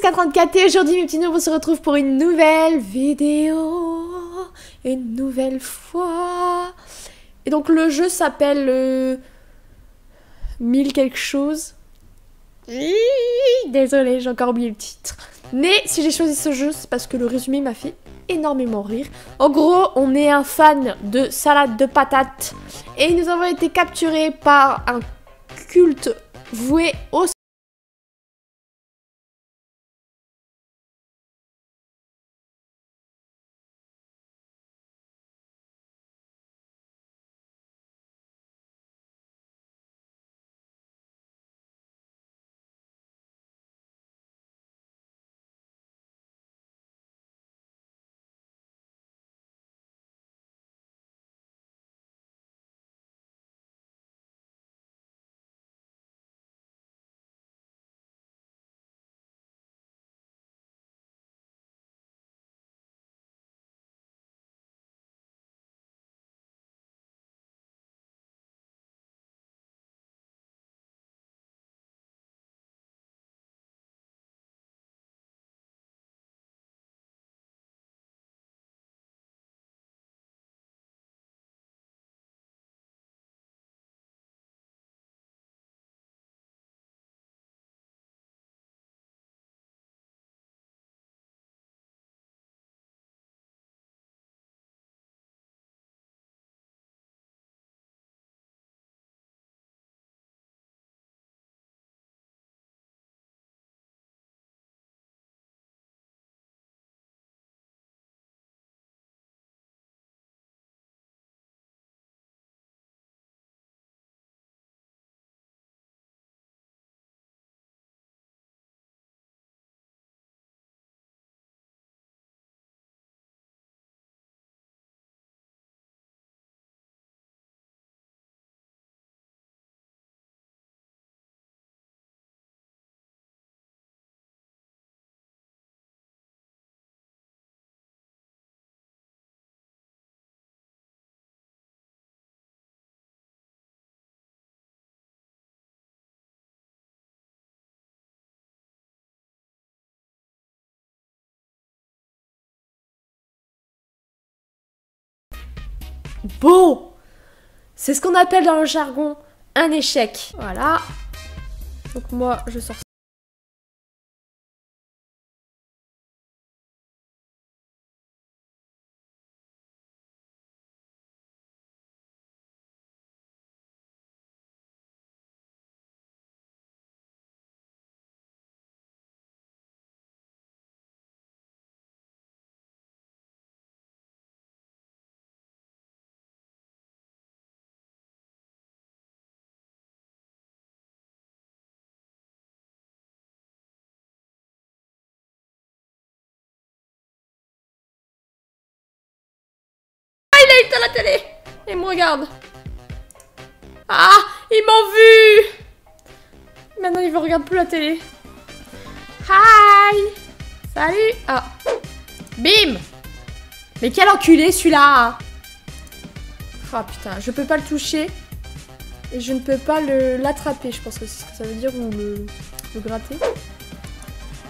Niska34 et aujourd'hui mes petits nous on se retrouve pour une nouvelle vidéo. Une nouvelle fois. Et donc le jeu s'appelle euh, Mille quelque chose. Désolée j'ai encore oublié le titre. Mais si j'ai choisi ce jeu c'est parce que le résumé m'a fait énormément rire. En gros on est un fan de salade de patates Et nous avons été capturés par un culte voué au Bon C'est ce qu'on appelle dans le jargon un échec. Voilà. Donc moi, je sors à la télé Il me regarde. Ah Il m'a vu Maintenant, il ne regarde plus la télé. Hi Salut Ah Bim Mais quel enculé, celui-là Ah putain, je peux pas le toucher. Et je ne peux pas l'attraper, je pense que c'est ce que ça veut dire, ou le, gratter.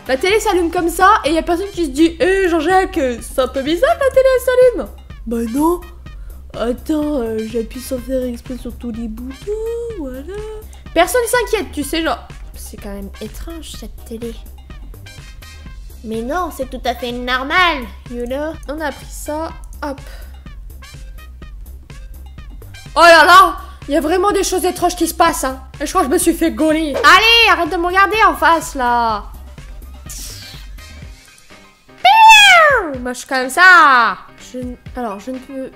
La télé s'allume comme ça, et il a personne qui se dit « Eh Jean-Jacques, c'est un peu bizarre la télé s'allume !» Bah non Attends, euh, j'appuie sans faire exprès sur tous les boutons, voilà. Personne s'inquiète, tu sais, genre... C'est quand même étrange, cette télé. Mais non, c'est tout à fait normal, you know. On a pris ça, hop. Oh là là Il y a vraiment des choses étranges qui se passent, hein. Et je crois que je me suis fait gauler. Allez, arrête de me regarder en face, là. Moi, je ça. Alors, je ne peux...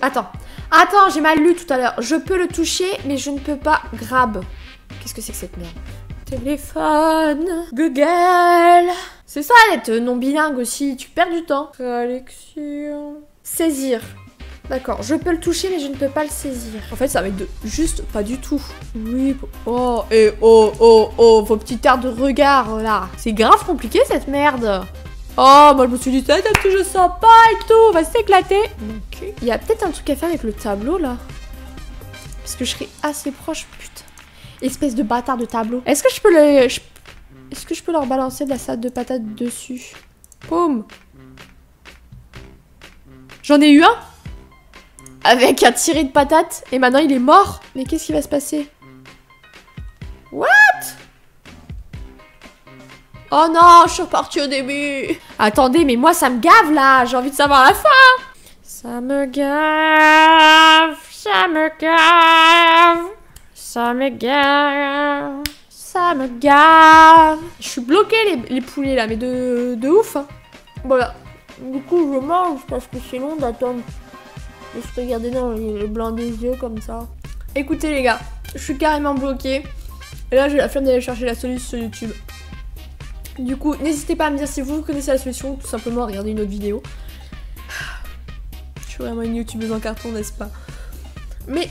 Attends. Attends, j'ai mal lu tout à l'heure. Je peux le toucher, mais je ne peux pas grab. Qu'est-ce que c'est que cette merde? Téléphone. Google. C'est ça d'être non bilingue aussi. Tu perds du temps. Collection. Saisir. D'accord, je peux le toucher mais je ne peux pas le saisir. En fait, ça va être de... juste pas du tout. Oui, oh, et oh, oh, oh, vos petits airs de regard là. C'est grave compliqué cette merde. Oh, moi je me suis dit, ça un petit jeu sympa et tout, on va s'éclater. Ok. Il y a peut-être un truc à faire avec le tableau là. Parce que je serai assez proche, putain. Espèce de bâtard de tableau. Est-ce que je peux le... Est-ce que je peux leur balancer de la salade de patates dessus? Poum J'en ai eu un Avec un tiré de patates et maintenant il est mort Mais qu'est-ce qui va se passer? What? Oh non, je suis repartie au début Attendez, mais moi ça me gave là J'ai envie de savoir la fin Ça me gave Ça me gave Ça me gave Ça me gave Je suis bloquée les, les poulets là, mais de, de ouf hein. Voilà. Du coup, je mange parce que c'est long d'attendre. de se regarder dans le blanc des yeux comme ça. Écoutez les gars, je suis carrément bloquée. Et là, j'ai la flemme d'aller chercher la solution sur YouTube. Du coup, n'hésitez pas à me dire si vous connaissez la solution, tout simplement regarder une autre vidéo. Je suis vraiment une youtubeuse en carton, n'est-ce pas? Mais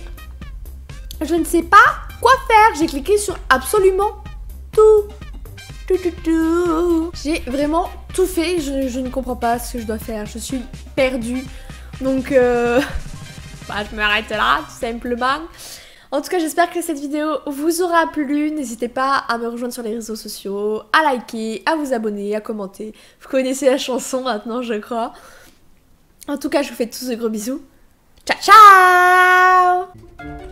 je ne sais pas quoi faire. J'ai cliqué sur absolument tout. Tout, tout, tout. J'ai vraiment tout fait. Je, je ne comprends pas ce que je dois faire. Je suis perdue. Donc, euh... bah, je m'arrête là, tout simplement. En tout cas, j'espère que cette vidéo vous aura plu. N'hésitez pas à me rejoindre sur les réseaux sociaux, à liker, à vous abonner, à commenter. Vous connaissez la chanson maintenant, je crois. En tout cas, je vous fais tous de gros bisous. Ciao, ciao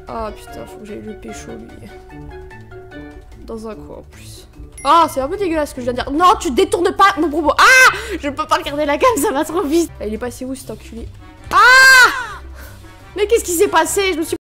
Oh putain, faut que j'aille le pécho, lui. Dans un coin en plus. Oh, c'est un peu dégueulasse ce que je viens de dire. Non, tu détournes pas mon propos. Ah Je peux pas regarder la cam, ça va trop vite. Il est passé où cet enculé? Ah Mais qu'est-ce qui s'est passé? Je me suis